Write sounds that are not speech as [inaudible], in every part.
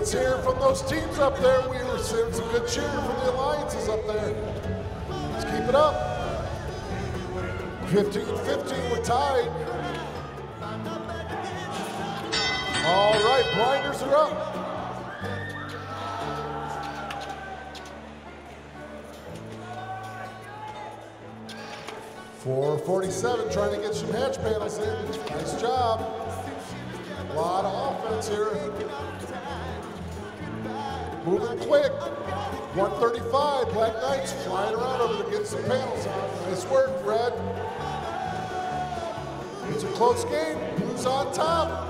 Let's hear from those teams up there. We were seeing some good cheering from the alliances up there. Let's keep it up. 15-15, we're tied. All right, blinders are up. Four forty-seven, trying to get some hatch panels in. Nice job. A lot of offense here. Moving quick. 135, Black Knights flying around over getting some panels. Nice work, Fred. It's a close game. Blues on top.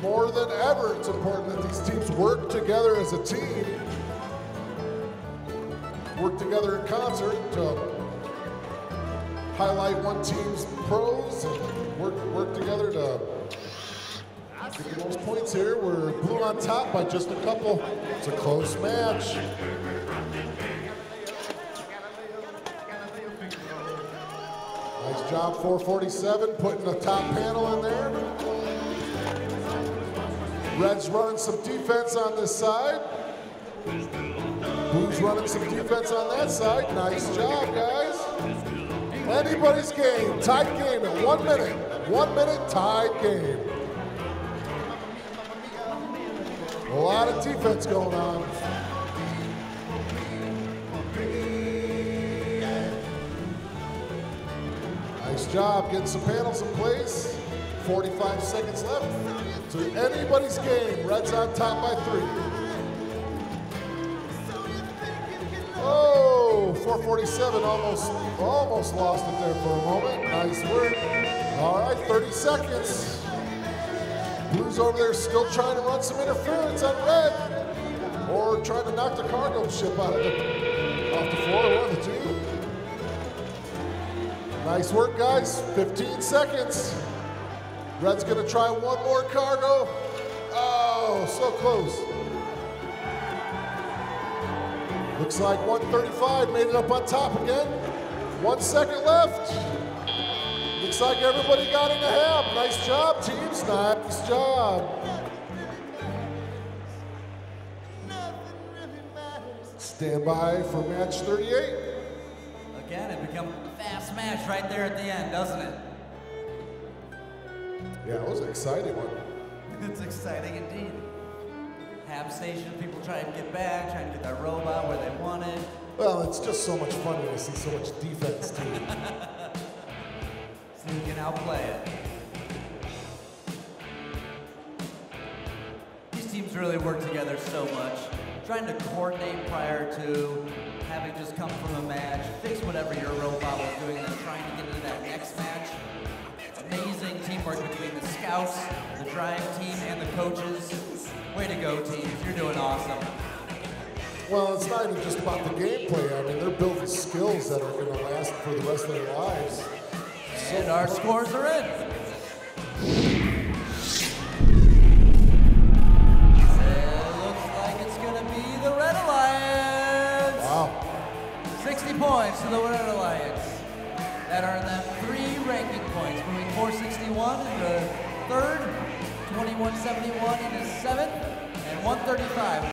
More than ever, it's important that these teams work together as a team, work together in concert to highlight one team's pros and work work together to the most points here. were blue on top by just a couple. It's a close match. Nice job, 447, putting the top panel in there. Reds running some defense on this side. Blues running some defense on that side. Nice job, guys. Anybody's game, tied game one minute. One minute, tied game. Defense going on. Nice job getting some panels in place. 45 seconds left to anybody's game. Reds on top by three. Oh, 447 almost almost lost it there for a moment. Nice work. All right, 30 seconds. Blues over there still trying to run some interference on red. Or trying to knock the cargo ship out of the off the floor, one of the two. Nice work, guys. 15 seconds. Red's gonna try one more cargo. Oh, so close. Looks like 135 made it up on top again. One second left. Looks like everybody got in the half. Nice job, teams. Nice job. Stand by for match 38. Again, it becomes a fast match right there at the end, doesn't it? Yeah, it was an exciting one. [laughs] It's exciting indeed. Ham station, people trying to get back, trying to get that robot where they want it. Well, it's just so much fun when you see so much defense, team. [laughs] So you can outplay it. Really work together so much. Trying to coordinate prior to having just come from a match, fix whatever your robot was doing, and then trying to get into that next match. Amazing teamwork between the scouts, the drive team, and the coaches. Way to go, teams. You're doing awesome. Well, it's not even just about the gameplay. I mean, they're building skills that are going to last for the rest of their lives. And our scores are in. Points to the Red Alliance. That earned them three ranking points, moving 461 into third, 2171 into seventh, and 135